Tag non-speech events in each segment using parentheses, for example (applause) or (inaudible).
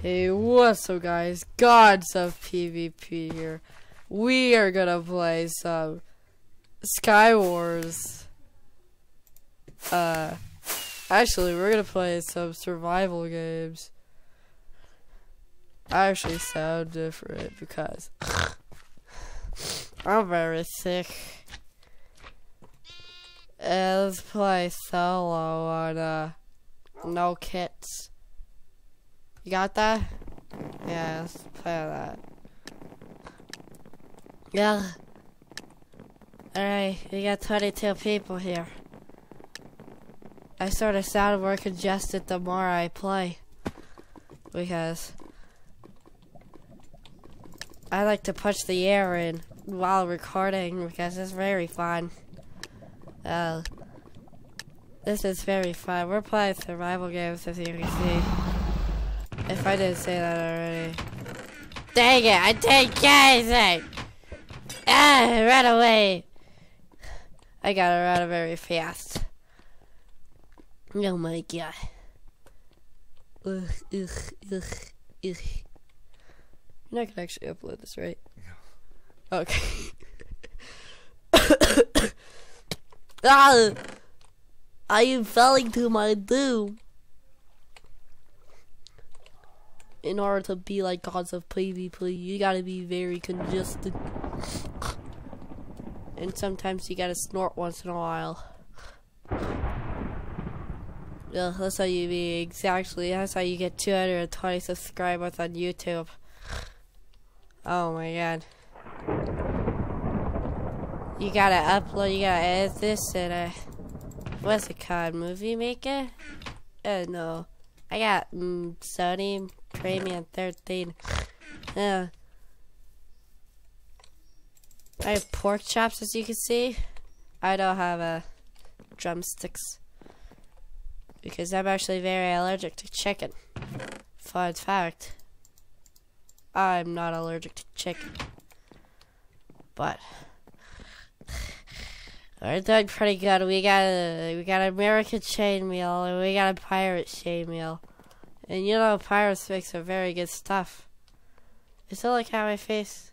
Hey, what's up guys? Gods of PvP here. We are gonna play some Sky Wars. Uh, actually, we're gonna play some survival games. I actually sound different because I'm very sick. Uh, let's play solo on, uh, no kits. You got that? Yeah, let's play that. Yeah. Alright, we got 22 people here. I sort of sound more congested the more I play. Because I like to punch the air in while recording because it's very fun. Uh, this is very fun. We're playing survival games as you can see. If I didn't say that already. Dang it, I get anything! Ah, run away! I gotta run very fast. Oh my god. Ugh, ugh, ugh, ugh. You're not gonna actually upload this, right? Okay. (coughs) ah! I am falling to my doom. In order to be like gods of PvP, you gotta be very congested. And sometimes you gotta snort once in a while. Yeah, that's how you be exactly. That's how you get 220 subscribers on YouTube. Oh my god. You gotta upload, you gotta edit this and a. What's it called? Movie Maker? Oh no. I got mm, Sony Premium 13. Yeah. I have pork chops, as you can see. I don't have uh, drumsticks. Because I'm actually very allergic to chicken. Fun fact. I'm not allergic to chicken. But we're doing pretty good. We got a we got an American chainmail and we got a pirate chainmail. And you know pirates make some very good stuff. Is it like at my face?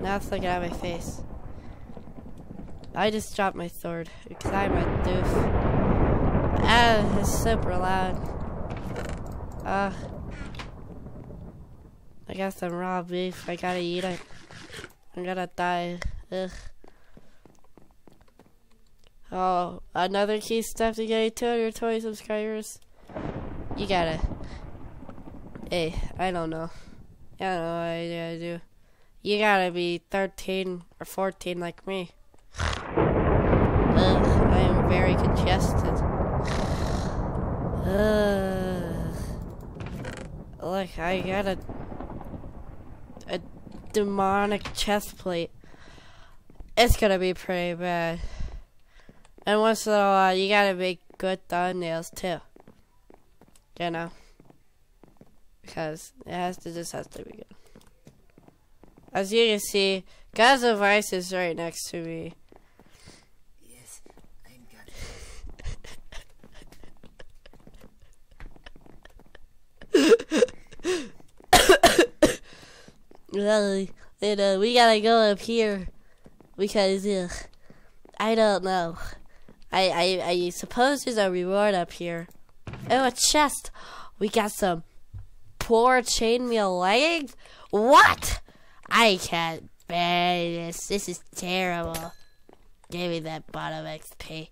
Now it's looking at my face. I just dropped my sword because I'm a doof. Ah, it's super loud. Uh, I got some raw beef. I gotta eat it. I'm gonna die. Ugh. Oh, another key step to get 220 subscribers. You gotta. Hey, I don't know. I don't know what I gotta do. You gotta be 13 or 14 like me. Ugh, I am very congested. Look, I got a a demonic chest plate. It's gonna be pretty bad. And once in a while, you gotta make good thumbnails too. You know? Because it has to just has to be good. As you can see, of Ice is right next to me. Yes, I'm Really, you know, we gotta go up here because ugh, I don't know. I, I I suppose there's a reward up here. Oh, a chest. We got some poor chainmail leggings. What? I can't bear this. This is terrible. Give me that bottom XP.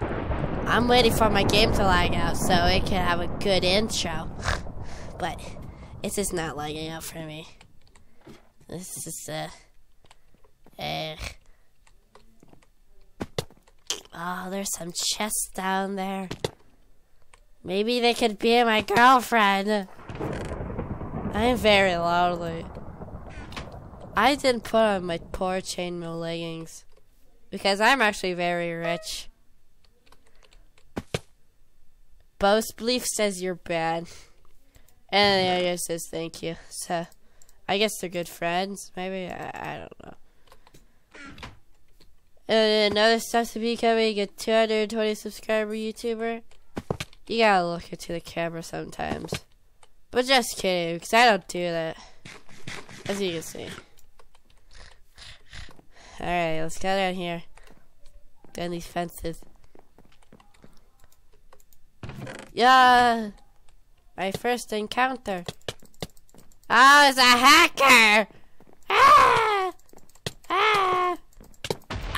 I'm waiting for my game to lag out so it can have a good intro. (laughs) but it's just not lagging out for me. This is uh, uh Oh, there's some chests down there. Maybe they could be my girlfriend. I'm very lonely. I didn't put on my poor chainmail leggings. Because I'm actually very rich. Boast Belief says you're bad. And the other says thank you. So, I guess they're good friends. Maybe? I, I don't know. And another step to becoming a 220 subscriber YouTuber, you gotta look into the camera sometimes. But just kidding, because I don't do that. As you can see. Alright, let's go down here. Down these fences. Yeah! My first encounter. Oh, it's a hacker! Ah! Ah!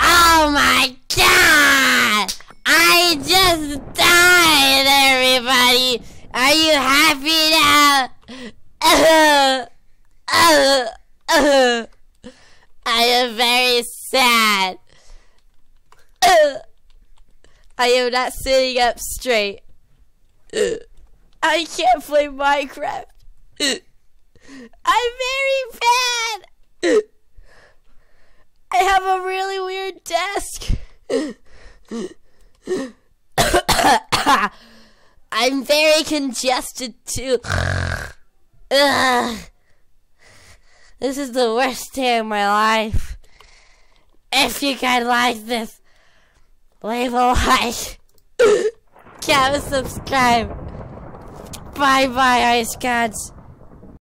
Oh my! I just died, everybody! Are you happy now? Uh, uh, uh. I am very sad. I am not sitting up straight. I can't play Minecraft. I'm very bad. I have a really weird desk. I'm very congested too. Ugh. This is the worst day of my life. If you guys like this, leave a like. (laughs) Comment, subscribe. Bye bye, Ice Gods.